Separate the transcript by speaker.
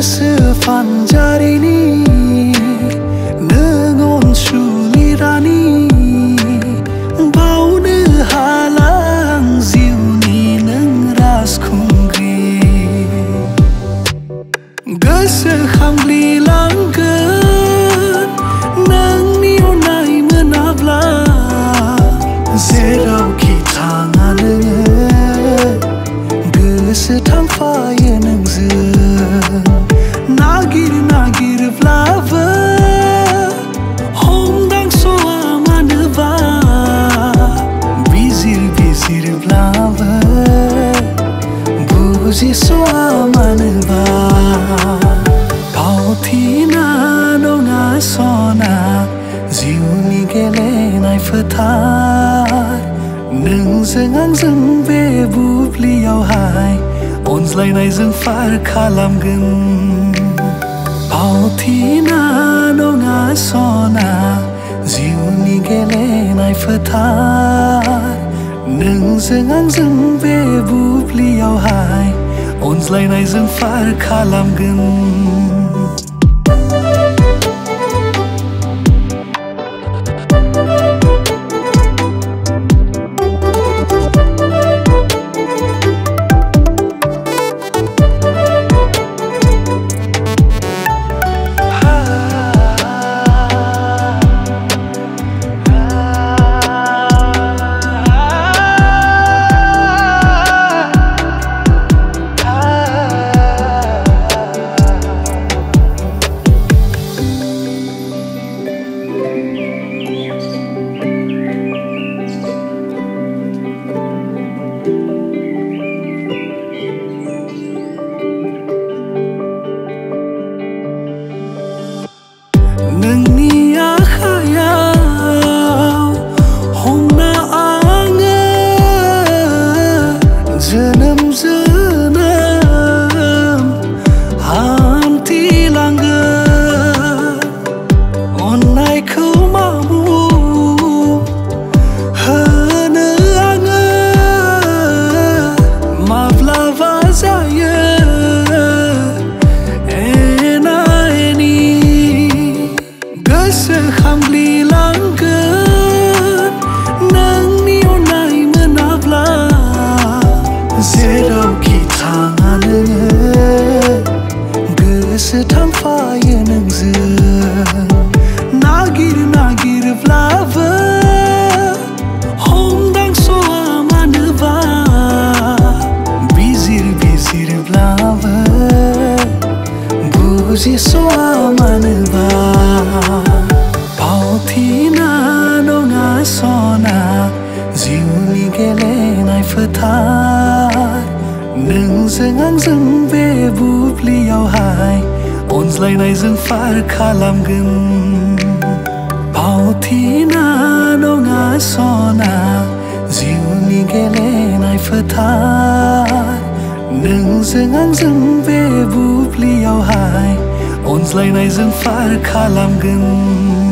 Speaker 1: गोसो फानजारिनि thai Nâng dương ang dương về búp li ao hai Ôn lại này dừng phát khá làm gừng. Bao thi na nó ngã so na. Diêu ni ghê lê này phơ thai Nâng sẽ ang dừng về búp li ao hai Ôn lại này dừng phát khá làm gừng. ฟ้าคาลำกึนเผาที่นาโนงาโซนาจิวนิเกเลนายเฟอร์ทาหนึ่งเสียงอังซึ่งเวบูปลีเอาหายอ้นไลนายซึ่งฟ้าคาลำกึนเผาที่นาโนงาโซนาจิวนิเกเลนายเฟอร์ทา Azlaynayzın fark alamgın.